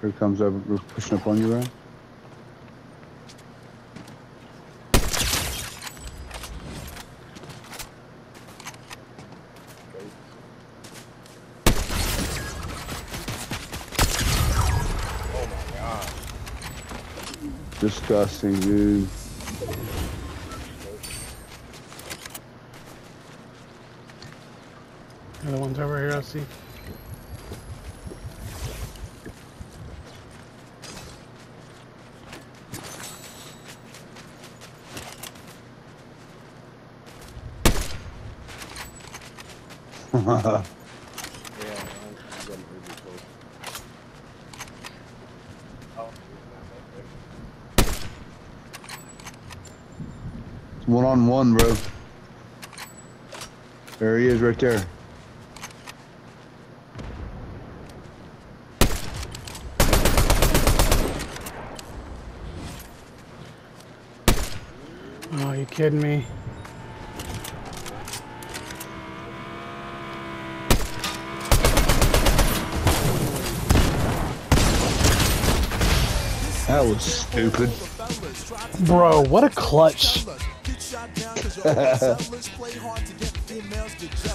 Here comes over, we're pushing up on you, right? Oh my god. Disgusting, dude. Other one's over here, I see. One on one, bro. There he is, right there. Oh, you kidding me? That was stupid. Bro, what a clutch.